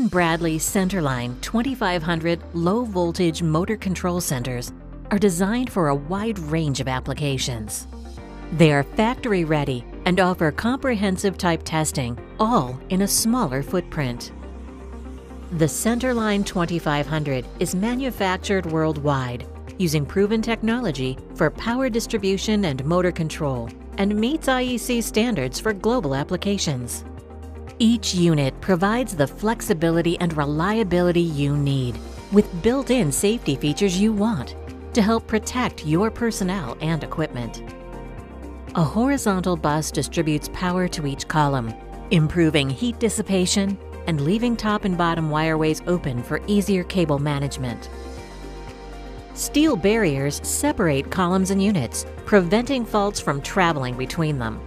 Allen-Bradley Centerline 2500 low voltage motor control centers are designed for a wide range of applications. They are factory ready and offer comprehensive type testing, all in a smaller footprint. The Centerline 2500 is manufactured worldwide using proven technology for power distribution and motor control and meets IEC standards for global applications. Each unit provides the flexibility and reliability you need with built-in safety features you want to help protect your personnel and equipment. A horizontal bus distributes power to each column, improving heat dissipation and leaving top and bottom wireways open for easier cable management. Steel barriers separate columns and units, preventing faults from traveling between them.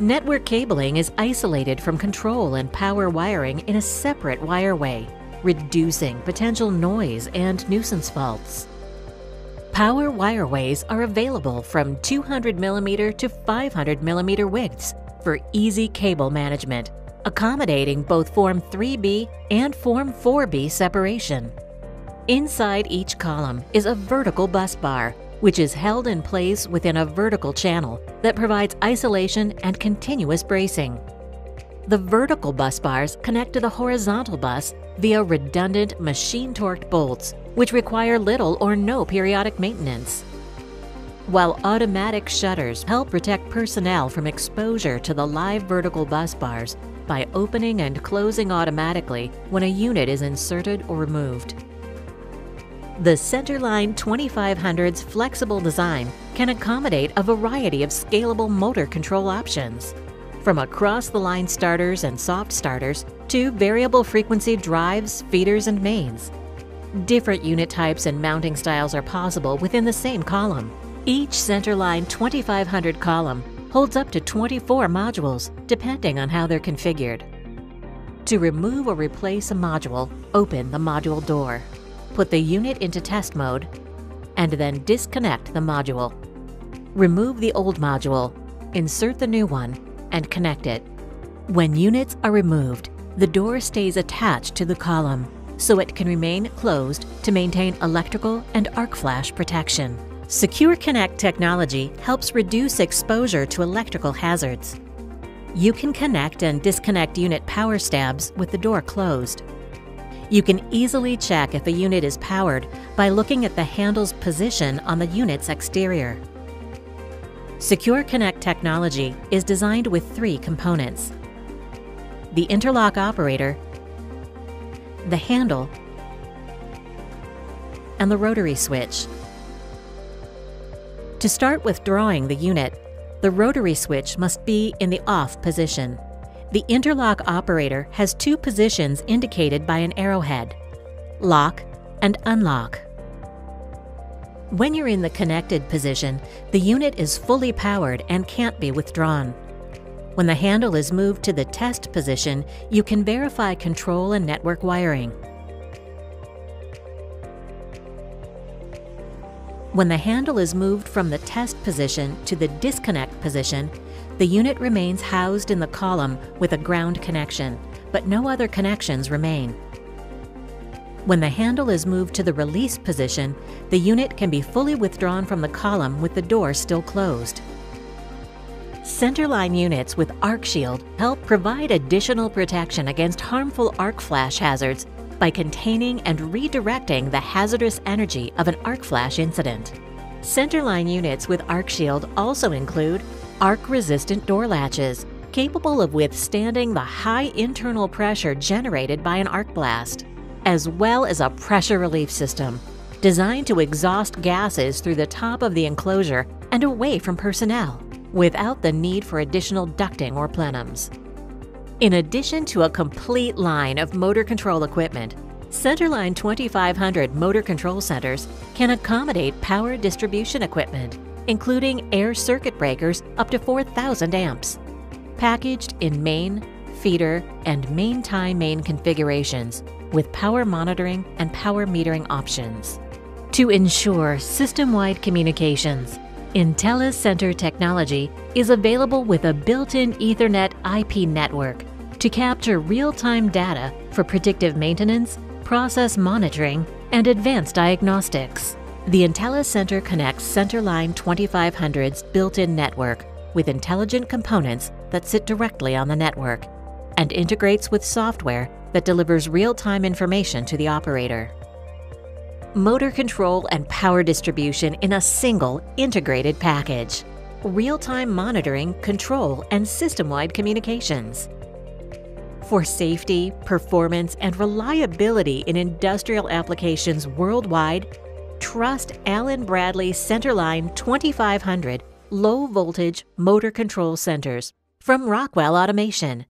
Network cabling is isolated from control and power wiring in a separate wireway, reducing potential noise and nuisance faults. Power wireways are available from 200mm to 500mm widths for easy cable management, accommodating both Form 3B and Form 4B separation. Inside each column is a vertical bus bar, which is held in place within a vertical channel that provides isolation and continuous bracing. The vertical bus bars connect to the horizontal bus via redundant machine-torqued bolts which require little or no periodic maintenance. While automatic shutters help protect personnel from exposure to the live vertical bus bars by opening and closing automatically when a unit is inserted or removed. The Centerline 2500's flexible design can accommodate a variety of scalable motor control options, from across-the-line starters and soft starters to variable frequency drives, feeders, and mains. Different unit types and mounting styles are possible within the same column. Each Centerline 2500 column holds up to 24 modules, depending on how they're configured. To remove or replace a module, open the module door. Put the unit into test mode, and then disconnect the module. Remove the old module, insert the new one, and connect it. When units are removed, the door stays attached to the column so it can remain closed to maintain electrical and arc flash protection. Secure Connect technology helps reduce exposure to electrical hazards. You can connect and disconnect unit power stabs with the door closed. You can easily check if a unit is powered by looking at the handle's position on the unit's exterior. Secure Connect technology is designed with three components. The interlock operator the handle, and the rotary switch. To start withdrawing the unit, the rotary switch must be in the off position. The interlock operator has two positions indicated by an arrowhead, lock and unlock. When you're in the connected position, the unit is fully powered and can't be withdrawn. When the handle is moved to the test position, you can verify control and network wiring. When the handle is moved from the test position to the disconnect position, the unit remains housed in the column with a ground connection, but no other connections remain. When the handle is moved to the release position, the unit can be fully withdrawn from the column with the door still closed. Centerline units with Arc Shield help provide additional protection against harmful arc flash hazards by containing and redirecting the hazardous energy of an arc flash incident. Centerline units with Arc Shield also include arc-resistant door latches, capable of withstanding the high internal pressure generated by an arc blast, as well as a pressure relief system designed to exhaust gases through the top of the enclosure and away from personnel without the need for additional ducting or plenums. In addition to a complete line of motor control equipment, Centerline 2500 motor control centers can accommodate power distribution equipment, including air circuit breakers up to 4,000 amps. Packaged in main, feeder, and main tie main configurations with power monitoring and power metering options. To ensure system-wide communications, IntelliCenter technology is available with a built-in Ethernet IP network to capture real-time data for predictive maintenance, process monitoring, and advanced diagnostics. The IntelliCenter connects Centerline 2500's built-in network with intelligent components that sit directly on the network and integrates with software that delivers real-time information to the operator. Motor control and power distribution in a single integrated package. Real-time monitoring, control, and system-wide communications. For safety, performance, and reliability in industrial applications worldwide, trust Allen-Bradley Centerline 2500 low voltage motor control centers from Rockwell Automation.